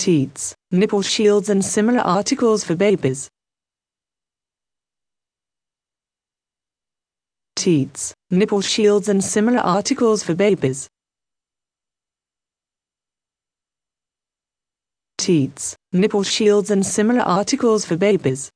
teats, nipple shields and similar articles for babies. Teats, nipple shields and similar articles for babies. Teats, nipple shields and similar articles for babies.